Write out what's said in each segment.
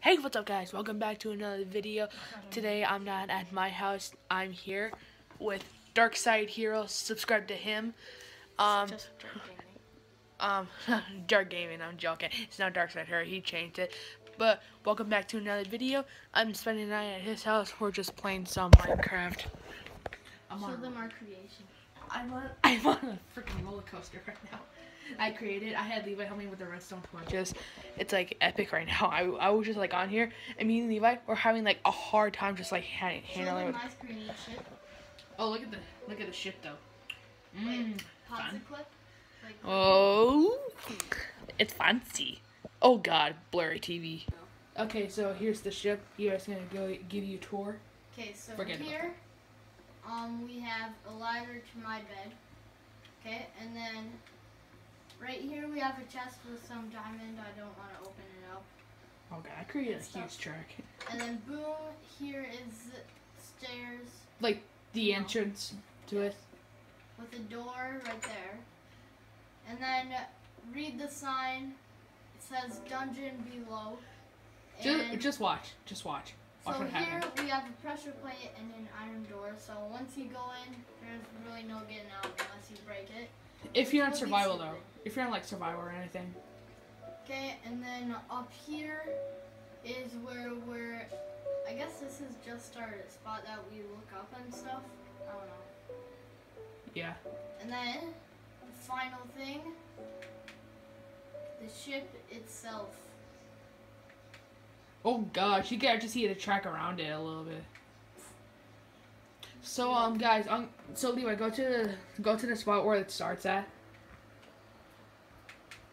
Hey, what's up guys? Welcome back to another video. Today I'm not at my house. I'm here with Dark Side Hero. Subscribe to him. Um, um, Dark Gaming, I'm joking. It's not Dark Side Hero, he changed it. But welcome back to another video. I'm spending the night at his house. We're just playing some Minecraft. I'm Show on, them our creation. I'm on, I'm on a freaking roller coaster right now. I created. I had Levi help me with the redstone torches. It's like epic right now. I, I was just like on here, and me and Levi were having like a hard time just like ha- Show handling. my creation. Oh, look at the look at the ship though. Mm, clip. Like, Oh, it's fancy. Oh God, blurry TV. Okay, so here's the ship. You guys gonna go give you a tour? Okay, so Forget here, um, we have a ladder to my bed. Okay, and then we have a chest with some diamond. I don't want to open it up. Oh God, I created a Stuff. huge track. And then boom, here is stairs Like the No. entrance to it. with a door right there. And then read the sign. It says dungeon below. Just, just watch. Just watch. Watch So what here happens. we have a pressure plate and an iron door. So once you go in, there's really no getting out unless you break it. If you're on survival though. If you're on like survival or anything. Okay, and then up here is where we're. I guess this is just our spot that we look up and stuff. I don't know. Yeah. And then the final thing, the ship itself. Oh gosh, you gotta just see the track around it a little bit. So um guys, um so Levi, go to the go to the spot where it starts at.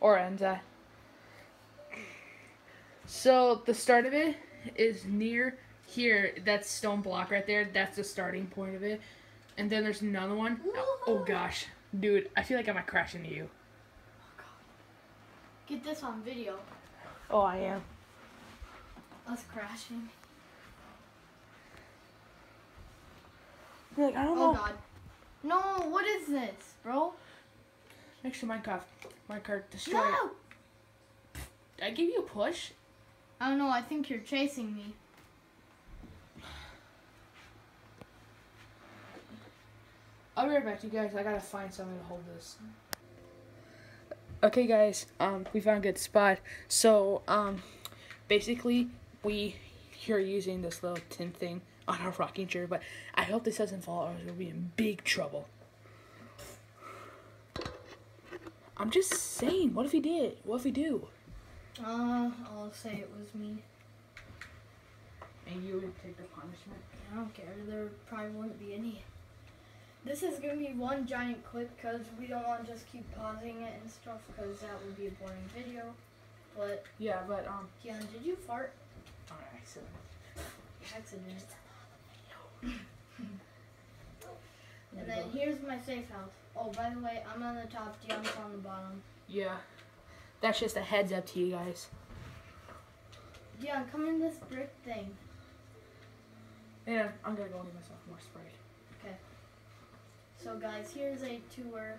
Or ends at. So the start of it is near here, that stone block right there, that's the starting point of it. And then there's another one. Oh gosh. Dude, I feel like I might crash into you. Oh, Get this on video. Oh I am. Us crashing. You're like, I don't Oh know. god. No, what is this, bro? Next to Minecraft. Minecraft destroy. No! Did I give you a push? I don't know, I think you're chasing me. I'll be right back, you guys. I gotta find something to hold this. Okay, guys. Um, we found a good spot. So, um, basically, we here using this little tin thing on our rocking chair, but I hope this doesn't fall, or we'll be in big trouble. I'm just saying. What if he did? What if he do? Uh, I'll say it was me. And you would take the punishment. I don't care. There probably wouldn't be any. This is gonna be one giant clip because we don't want to just keep pausing it and stuff because that would be a boring video. But Yeah, but um, Keon, did you fart? on accident. Accident. And then here's my safe house. Oh, by the way, I'm on the top. Dion's on the bottom. Yeah, that's just a heads up to you guys. Dion, come in this brick thing. Yeah, I'm gonna go and get myself more spray. Okay. So guys, here's a tour.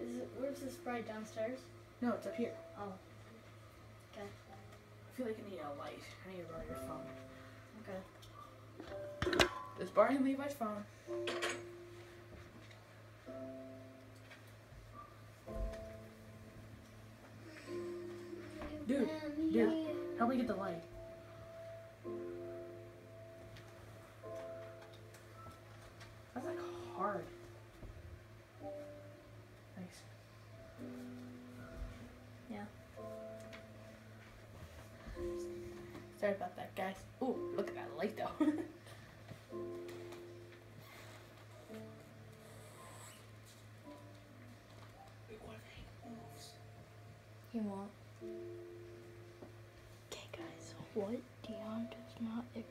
Is it where's the sprite downstairs? No, it's up here. Oh, okay. I feel like I need a light. I need to borrow your phone. Okay. Just borrowing Levi's phone. Dude, dude, help me get the light. That's like hard. Thanks. Yeah. Sorry about that, guys. Ooh, look at that light though.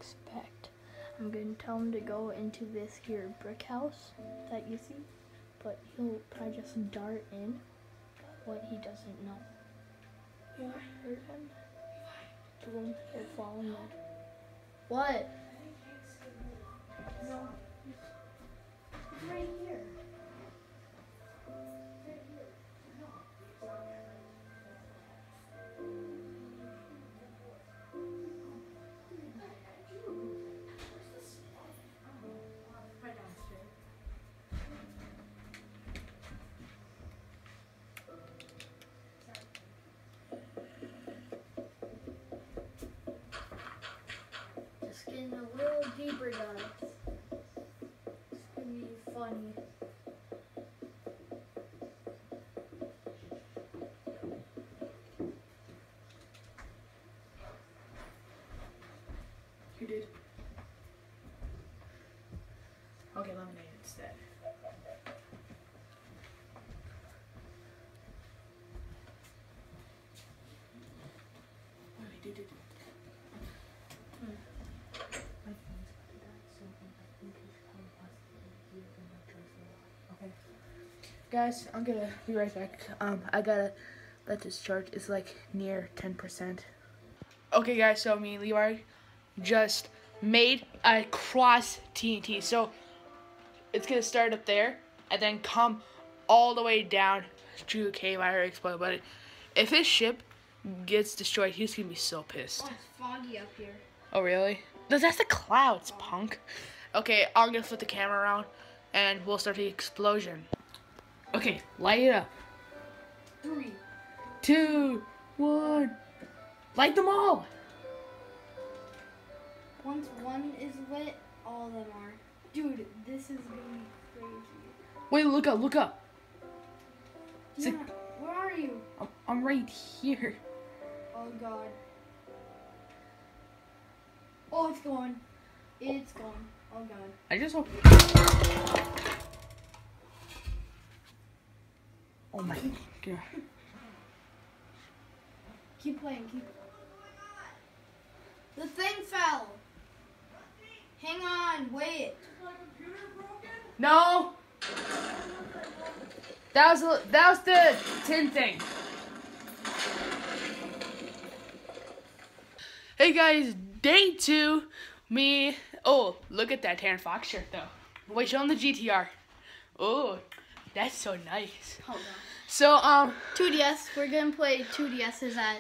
expect. I'm going to tell him to go into this here brick house that you see, but he'll probably just dart in. What he doesn't know. You heard him? Boom, he'll fall in. What? No. It's right here. Paper, guys. It's gonna be funny. You did. I'll get lemonade instead. Oh, you did, did, did. My phone's about to die, so um, I think we should probably pause the video and not charge the Okay. Guys, I'm gonna be right back. Um, I gotta let this charge. It's like near 10%. Okay, guys, so me and Levi just made a cross TNT. So it's gonna start up there and then come all the way down to the cave. I already explained, but if his ship gets destroyed, he's gonna be so pissed. Oh, it's foggy up here. Oh really? That's that's the clouds, punk. Okay, I'm gonna flip the camera around and we'll start the explosion. Okay, light it up. Three, two, one. Light them all. Once one is lit, all of them are. Dude, this is gonna be crazy. Wait, look up, look up. A- where are you? I'm, I'm right here. Oh god. Oh, it's going. It's gone. Oh god. I just hope. Oh my god. Keep playing, keep. The thing fell. Hang on, wait. No. That was the- that was the tin thing. Hey guys, day two. Me. Oh, look at that Taryn Fox shirt though. Wait, show them the GTR. Oh, that's so nice. Hold on. So um, 2DS, we're gonna play 2DS's at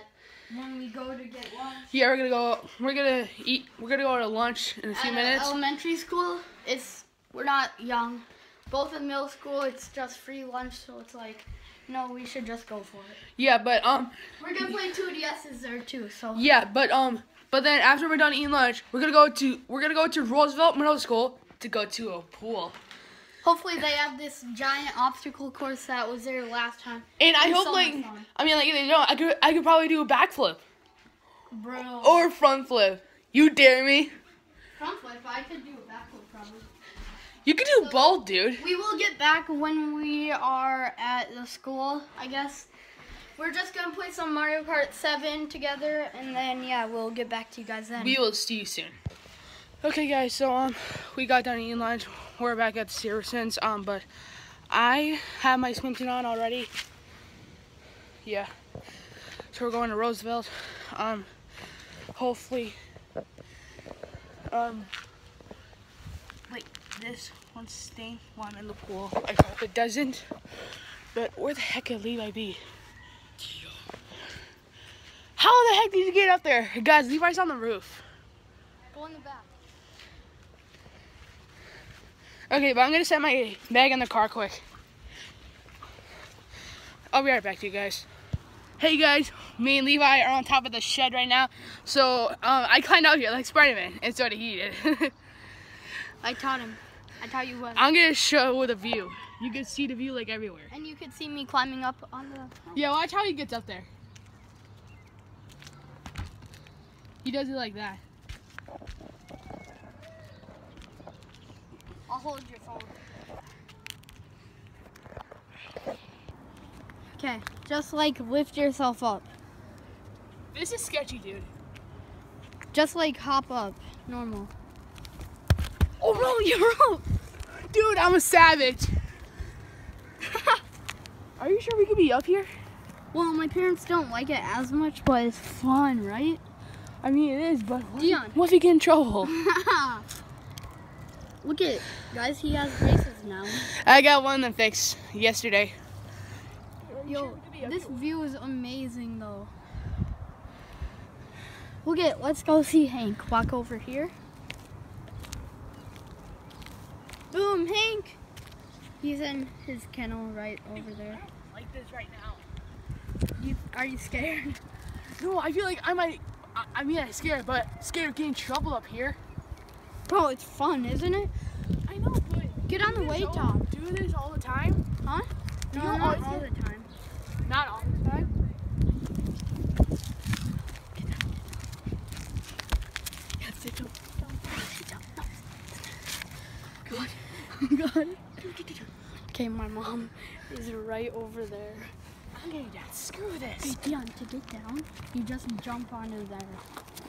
when we go to get lunch. yeah, we're gonna go. We're gonna eat. We're gonna go to lunch in a few At minutes. Elementary school, it's we're not young. Both in middle school, it's just free lunch, so it's like, no, we should just go for it. Yeah, but um, We're gonna play 2DS's there too, so Yeah, but um, but then after we're done eating lunch, we're gonna go to we're gonna go to Roosevelt Middle School to go to a pool. Hopefully they have this giant obstacle course that was there last time. And I hope like fun. I mean like if they don't, I could I could probably do a backflip Bro. or front flip. You dare me? front flip, I could do a backflip probably. You could do both, dude. We will get back when we are at the school, I guess. We're just gonna play some Mario Kart 7 together, and then yeah, we'll get back to you guys then. We will see you soon. Okay, guys. So um, we got done eating lunch. We're back at the Seversons. Um, but I have my swimsuit on already. Yeah. So we're going to Roosevelt. Um, hopefully. Um, like this won't stain while I'm in the pool. I hope it doesn't. But where the heck could Levi be? How the heck did you get up there? Guys, Levi's on the roof. Go in the back. Okay, but I'm gonna set my bag in the car quick. I'll be right back to you guys. Hey guys, me and Levi are on top of the shed right now. So um, I climbed out here like Spider-Man, and so did he did. I taught him. I taught you what. I'm gonna show with a view. You can see the view like everywhere. And you could see me climbing up on the. Yeah, watch how he gets up there. He does it like that. I'll hold your phone. Okay, just like lift yourself up. This is sketchy, dude. Just like hop up, normal. Oh no, you're up. Dude, I'm a savage. Are you sure we could be up here? Well, my parents don't like it as much, but it's fun, right? I mean, it is, but what, Dion. what if we get in trouble? Look at guys, he has braces now. I got one of them fixed yesterday. Yo, this view is amazing though. Look at, let's go see Hank. Walk over here. Boom, Hank! He's in his kennel right over there. Like this right now. You, are you scared? No, I feel like I might. I, I mean, I'm scared, but scared of getting trouble up here. Bro, it's fun, isn't it? I know, but Get on the way, top. Do this all the time? Huh? You No, don't all the time. Not all the time. Yeah, sit down. Sit down. God. Okay, my mom is right over there. Getting down. Screw this. Hey, Dion, to get down, you just jump onto there.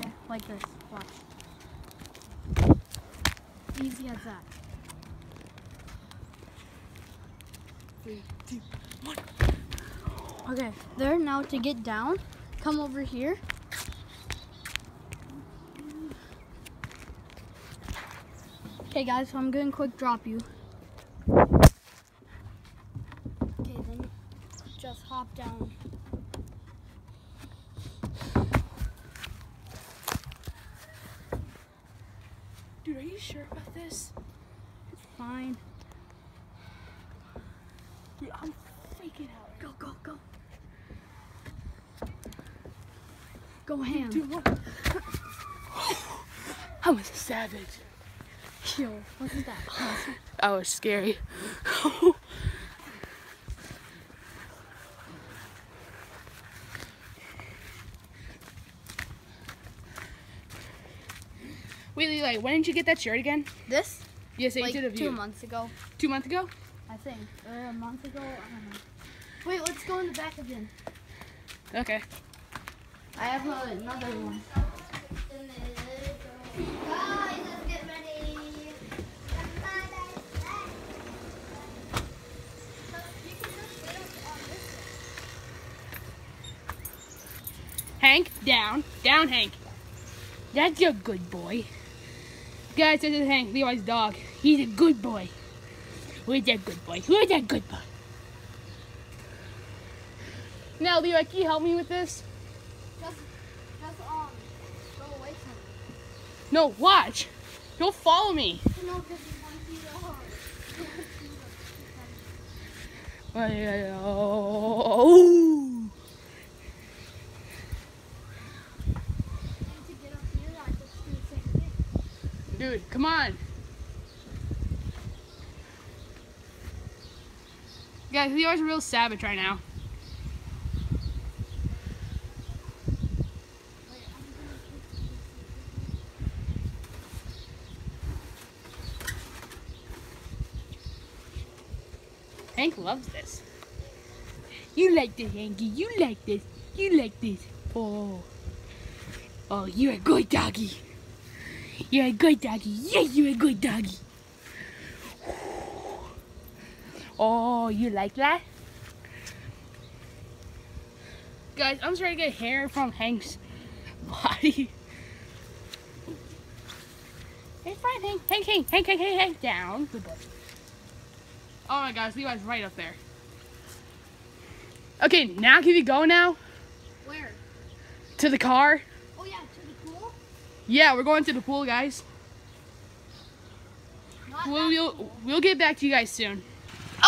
Okay, like this. Watch. Easy as that. Three, two, one. Okay, there. Now to get down, come over here. Okay, guys, so I'm gonna quick drop you. Okay, then just hop down. Dude, are you sure about It's Fine. Dude, I'm freaking out. Go, go, go. Go ham. Dude, what? I was a savage. Yo, what's that? That was scary. Wait, Levi, when did you get that shirt again? This? Yes, like you did a two months ago, Two months ago? I think. Or a month ago, I don't know. Wait, let's go in the back again. Okay. I have another one. Guys, let's get ready. Hank, down. Down, Hank. That's a good boy. Guys, this is Hank, Levi's dog. He's a good boy. Who's that good boy? Who's that good boy? Now, Levi, can you help me with this? Just, just um, go away from me. No, watch. Don't follow me. No, because you want to see the heart. Oh. to get up here, I just do the same thing. Dude, come on. Guys, Levi's a real savage right now. Hank loves this. You like this, Hanky. You like this. You like this. Oh. Oh, you're a good doggy. You're a good doggy. Yeah, you're a good doggy. Oh, you like that? Guys, I'm trying to get hair from Hank's body. It's fine, Hank. Hank, Hank, Hank, Hank, Hank, Hank, down. Good boy. Oh my gosh, Levi's right up there. Okay, now can we go now Where? to the car? Oh yeah, to the pool. Yeah, we're going to the pool, guys. We'll, we'll, we'll get back to you guys soon.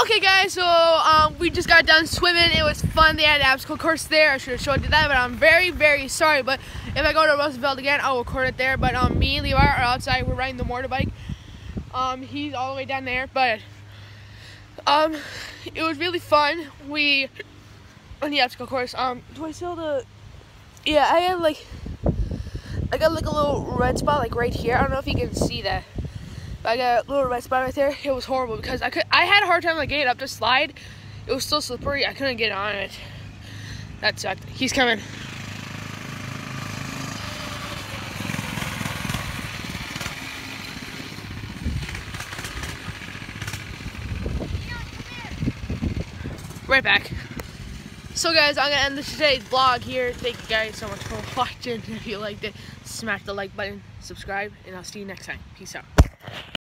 Okay, guys, so um, we just got done swimming. It was fun. They had an obstacle course there. I should have showed you that, but I'm very, very sorry. But if I go to Roosevelt again, I'll record it there. But um, me and Levi are outside. We're riding the motorbike. Um, he's all the way down there. But um, it was really fun. We on the obstacle course. Um, do I still the? Yeah, I have like I got like a little red spot like right here. I don't know if you can see that. But I got a little red spot right there. It was horrible because I could I had a hard time like getting up the slide. It was still slippery. I couldn't get on it. That sucked. He's coming. Right back. So guys, I'm gonna end this today's vlog here. Thank you guys so much for watching. If you liked it, smash the like button, subscribe, and I'll see you next time. Peace out.